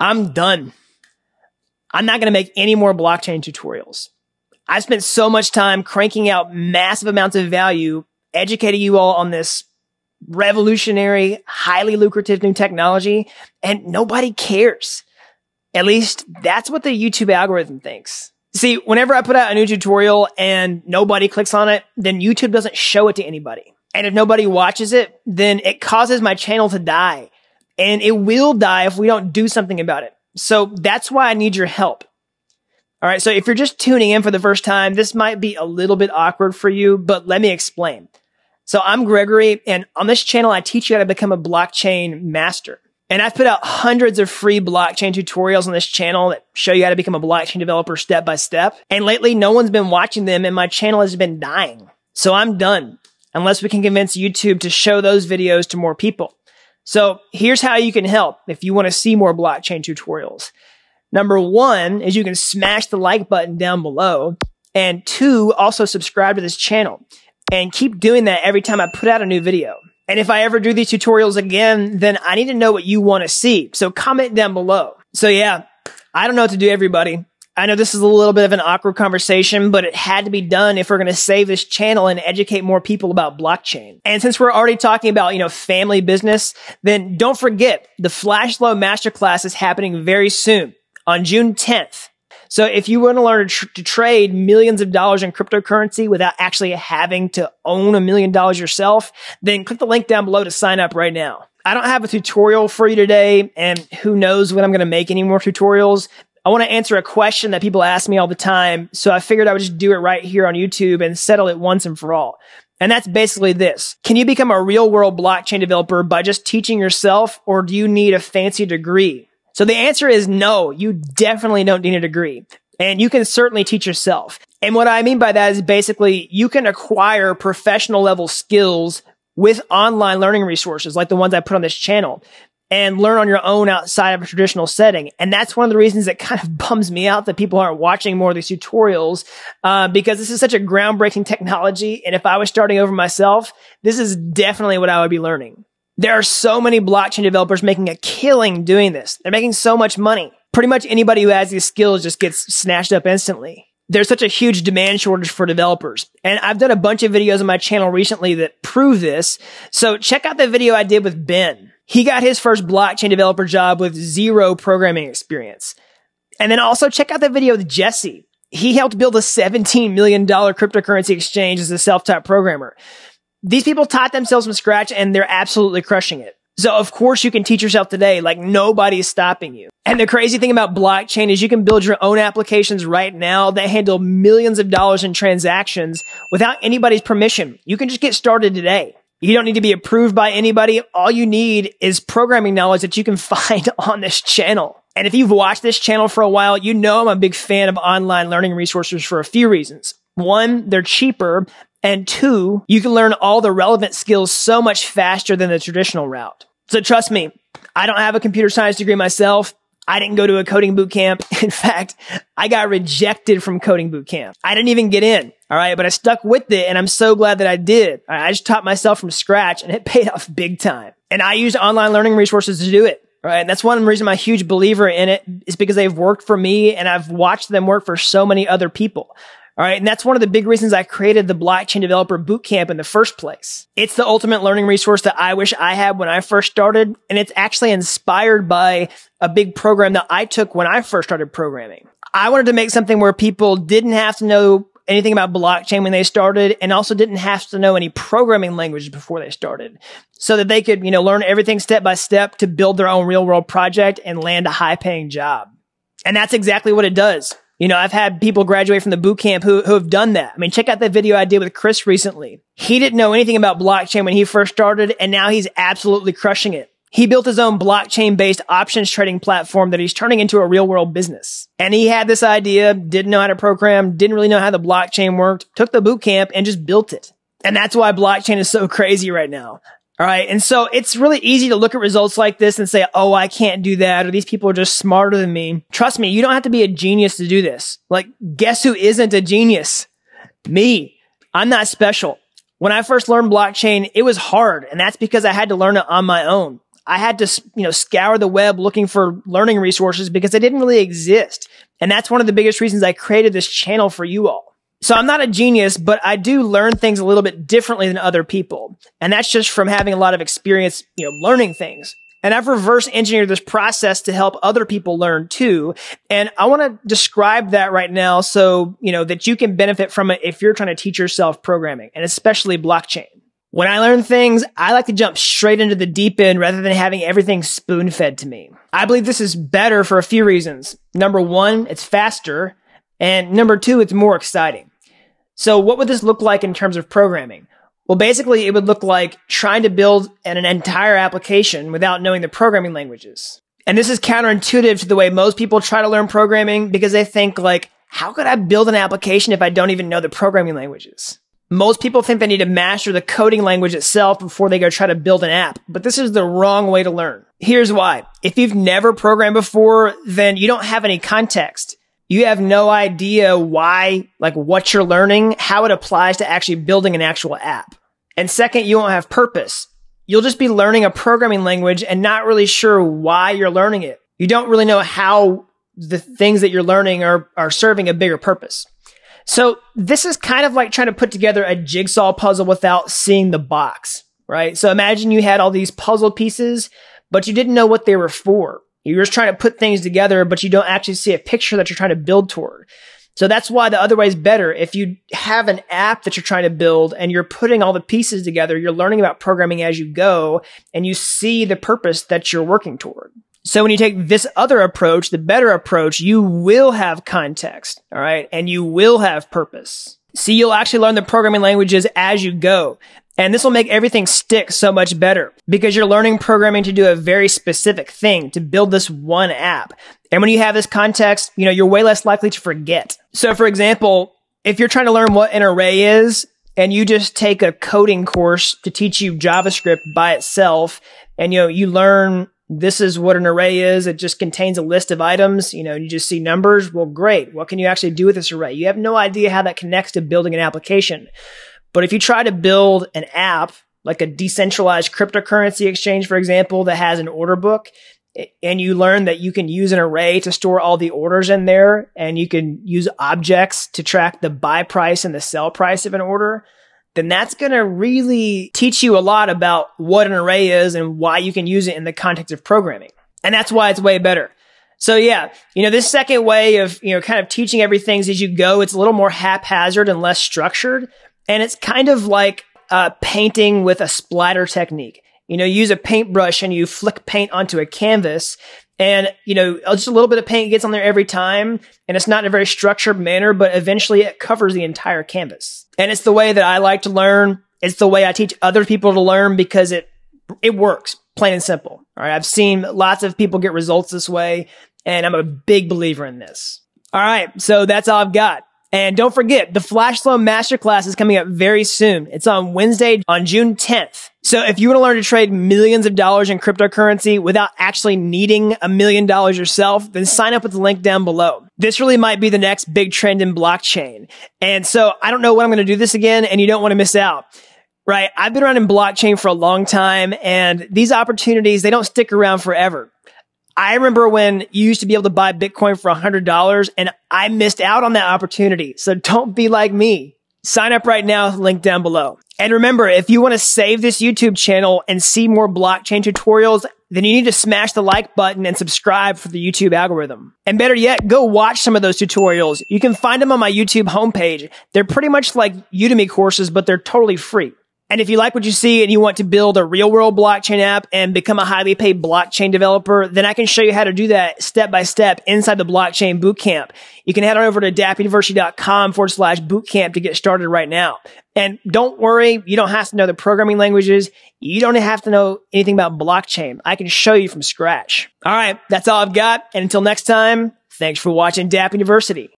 I'm done. I'm not going to make any more blockchain tutorials. I spent so much time cranking out massive amounts of value, educating you all on this revolutionary, highly lucrative new technology, and nobody cares. At least that's what the YouTube algorithm thinks. See, whenever I put out a new tutorial and nobody clicks on it, then YouTube doesn't show it to anybody. And if nobody watches it, then it causes my channel to die. And it will die if we don't do something about it. So that's why I need your help. All right. So if you're just tuning in for the first time, this might be a little bit awkward for you, but let me explain. So I'm Gregory and on this channel, I teach you how to become a blockchain master. And I've put out hundreds of free blockchain tutorials on this channel that show you how to become a blockchain developer step by step. And lately, no one's been watching them and my channel has been dying. So I'm done unless we can convince YouTube to show those videos to more people. So here's how you can help if you want to see more blockchain tutorials. Number one is you can smash the like button down below. And two, also subscribe to this channel and keep doing that every time I put out a new video. And if I ever do these tutorials again, then I need to know what you want to see. So comment down below. So yeah, I don't know what to do, everybody. I know this is a little bit of an awkward conversation, but it had to be done if we're going to save this channel and educate more people about blockchain. And since we're already talking about, you know, family business, then don't forget the Flash Flashflow Masterclass is happening very soon on June 10th. So if you want to learn to, to, trade millions of dollars in cryptocurrency without actually having to own a million dollars yourself, then click the link down below to sign up right now. I don't have a tutorial for you today, and who knows when I'm going to make any more tutorials. I want to answer a question that people ask me all the time. So I figured I would just do it right here on YouTube and settle it once and for all. And that's basically this. Can you become a real world blockchain developer by just teaching yourself or do you need a fancy degree? So the answer is no, you definitely don't need a degree. And you can certainly teach yourself. And what I mean by that is basically you can acquire professional level skills with online learning resources like the ones I put on this channel and learn on your own outside of a traditional setting. And that's one of the reasons that kind of bums me out that people aren't watching more of these tutorials, uh, because this is such a groundbreaking technology. And if I was starting over myself, this is definitely what I would be learning. There are so many blockchain developers making a killing doing this. They're making so much money. Pretty much anybody who has these skills just gets snatched up instantly. There's such a huge demand shortage for developers. And I've done a bunch of videos on my channel recently that prove this. So check out the video I did with Ben. He got his first blockchain developer job with zero programming experience. And then also check out the video with Jesse. He helped build a $17 million cryptocurrency exchange as a self-taught programmer. These people taught themselves from scratch and they're absolutely crushing it. So of course you can teach yourself today, like nobody's stopping you. And the crazy thing about blockchain is you can build your own applications right now that handle millions of dollars in transactions without anybody's permission. You can just get started today. You don't need to be approved by anybody. All you need is programming knowledge that you can find on this channel. And if you've watched this channel for a while, you know I'm a big fan of online learning resources for a few reasons. One, they're cheaper. And two, you can learn all the relevant skills so much faster than the traditional route. So trust me, I don't have a computer science degree myself. I didn't go to a coding boot camp. In fact, I got rejected from coding boot camp. I didn't even get in. All right. But I stuck with it and I'm so glad that I did. I just taught myself from scratch and it paid off big time. And I used online learning resources to do it. Right. And that's one reason I'm a huge believer in it is because they've worked for me and I've watched them work for so many other people. All right. And that's one of the big reasons I created the blockchain developer bootcamp in the first place. It's the ultimate learning resource that I wish I had when I first started. And it's actually inspired by a big program that I took when I first started programming. I wanted to make something where people didn't have to know anything about blockchain when they started and also didn't have to know any programming languages before they started so that they could, you know, learn everything step by step to build their own real world project and land a high paying job. And that's exactly what it does. You know, I've had people graduate from the boot camp who, who have done that. I mean, check out that video I did with Chris recently. He didn't know anything about blockchain when he first started, and now he's absolutely crushing it. He built his own blockchain based options trading platform that he's turning into a real world business. And he had this idea, didn't know how to program, didn't really know how the blockchain worked, took the boot camp and just built it. And that's why blockchain is so crazy right now. All right. And so it's really easy to look at results like this and say, Oh, I can't do that. Or these people are just smarter than me. Trust me, you don't have to be a genius to do this. Like, guess who isn't a genius? Me. I'm not special. When I first learned blockchain, it was hard. And that's because I had to learn it on my own. I had to, you know, scour the web looking for learning resources because they didn't really exist. And that's one of the biggest reasons I created this channel for you all. So I'm not a genius, but I do learn things a little bit differently than other people. And that's just from having a lot of experience, you know, learning things. And I've reverse engineered this process to help other people learn too. And I want to describe that right now so, you know, that you can benefit from it if you're trying to teach yourself programming and especially blockchain. When I learn things, I like to jump straight into the deep end rather than having everything spoon fed to me. I believe this is better for a few reasons. Number one, it's faster. And number two, it's more exciting. So what would this look like in terms of programming? Well, basically, it would look like trying to build an, an entire application without knowing the programming languages. And this is counterintuitive to the way most people try to learn programming because they think like, how could I build an application if I don't even know the programming languages? Most people think they need to master the coding language itself before they go try to build an app, but this is the wrong way to learn. Here's why. If you've never programmed before, then you don't have any context. You have no idea why, like what you're learning, how it applies to actually building an actual app. And second, you won't have purpose. You'll just be learning a programming language and not really sure why you're learning it. You don't really know how the things that you're learning are, are serving a bigger purpose. So this is kind of like trying to put together a jigsaw puzzle without seeing the box, right? So imagine you had all these puzzle pieces, but you didn't know what they were for. You're just trying to put things together, but you don't actually see a picture that you're trying to build toward. So that's why the other way is better. If you have an app that you're trying to build and you're putting all the pieces together, you're learning about programming as you go and you see the purpose that you're working toward. So when you take this other approach, the better approach, you will have context. All right. And you will have purpose. See, you'll actually learn the programming languages as you go. And this will make everything stick so much better because you're learning programming to do a very specific thing, to build this one app. And when you have this context, you know, you're way less likely to forget. So for example, if you're trying to learn what an array is and you just take a coding course to teach you JavaScript by itself and you know, you learn this is what an array is. It just contains a list of items, you know, you just see numbers. Well, great. What can you actually do with this array? You have no idea how that connects to building an application. But if you try to build an app, like a decentralized cryptocurrency exchange, for example, that has an order book, and you learn that you can use an array to store all the orders in there, and you can use objects to track the buy price and the sell price of an order, then that's going to really teach you a lot about what an array is and why you can use it in the context of programming. And that's why it's way better. So yeah, you know, this second way of, you know, kind of teaching everything as you go, it's a little more haphazard and less structured, and it's kind of like uh, painting with a splatter technique. You know, you use a paintbrush and you flick paint onto a canvas and, you know, just a little bit of paint gets on there every time. And it's not in a very structured manner, but eventually it covers the entire canvas. And it's the way that I like to learn. It's the way I teach other people to learn because it, it works plain and simple. All right. I've seen lots of people get results this way and I'm a big believer in this. All right. So that's all I've got. And don't forget, the Flash Flow Masterclass is coming up very soon. It's on Wednesday on June 10th. So if you want to learn to trade millions of dollars in cryptocurrency without actually needing a million dollars yourself, then sign up with the link down below. This really might be the next big trend in blockchain. And so I don't know when I'm going to do this again and you don't want to miss out. Right. I've been around in blockchain for a long time and these opportunities, they don't stick around forever. I remember when you used to be able to buy Bitcoin for $100 and I missed out on that opportunity. So don't be like me. Sign up right now, link down below. And remember, if you want to save this YouTube channel and see more blockchain tutorials, then you need to smash the like button and subscribe for the YouTube algorithm. And better yet, go watch some of those tutorials. You can find them on my YouTube homepage. They're pretty much like Udemy courses, but they're totally free. And if you like what you see and you want to build a real world blockchain app and become a highly paid blockchain developer, then I can show you how to do that step by step inside the blockchain bootcamp. You can head on over to dappuniversity.com forward slash bootcamp to get started right now. And don't worry, you don't have to know the programming languages. You don't have to know anything about blockchain. I can show you from scratch. All right. That's all I've got. And until next time, thanks for watching Dapp University.